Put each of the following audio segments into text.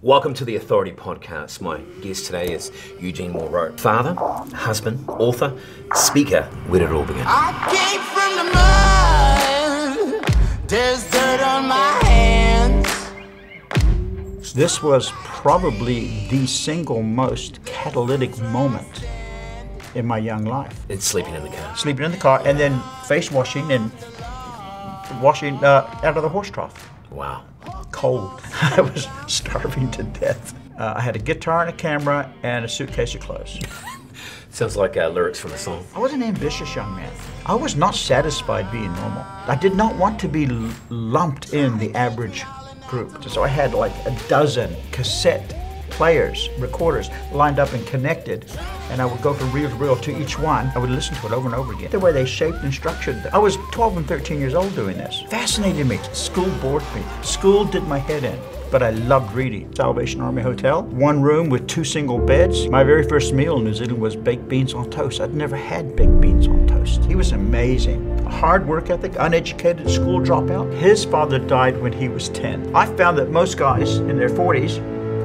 Welcome to the Authority Podcast. My guest today is Eugene Moreau. Father, husband, author, speaker. Where did it all begin? I came from the mud. There's dirt on my hands. This was probably the single most catalytic moment in my young life. It's sleeping in the car. Sleeping in the car and then face washing and washing uh, out of the horse trough. Wow. Cold. I was starving to death. Uh, I had a guitar and a camera and a suitcase of clothes. Sounds like uh, lyrics from a song. I was an ambitious young man. I was not satisfied being normal. I did not want to be lumped in the average group. So I had like a dozen cassette players, recorders lined up and connected, and I would go from reel to reel to each one. I would listen to it over and over again. The way they shaped and structured them. I was 12 and 13 years old doing this. Fascinated me. School bored me. School did my head in. But I loved reading. Salvation Army Hotel, one room with two single beds. My very first meal in New Zealand was baked beans on toast. I'd never had baked beans on toast. He was amazing. Hard work ethic, uneducated, school dropout. His father died when he was 10. I found that most guys in their 40s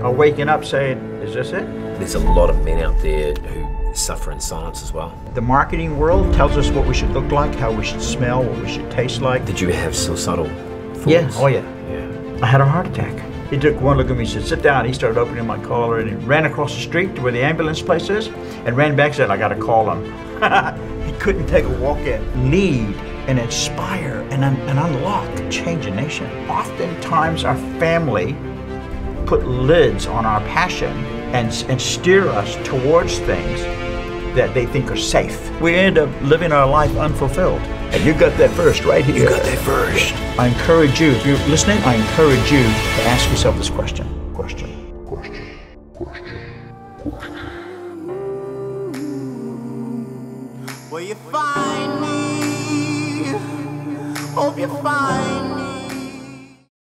are waking up saying, Is this it? There's a lot of men out there who suffer in silence as well. The marketing world tells us what we should look like, how we should smell, what we should taste like. Did you have suicidal thoughts? Yeah, oh yeah. Yeah. I had a heart attack. He took one look at me, said, sit down. He started opening my collar and he ran across the street to where the ambulance place is and ran back and said, I gotta call him. he couldn't take a walk in. Lead and inspire and, un- and unlock, change a nation. Oftentimes our family put lids on our passion and, and steer us towards things that they think are safe. We end up living our life unfulfilled. And you got that first right here. You got that first. I encourage you, if you're listening, I encourage you to ask yourself this question. Question. Will you find me? Hope you find me.